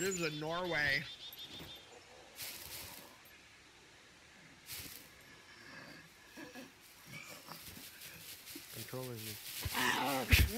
This is in Norway. Controlling me.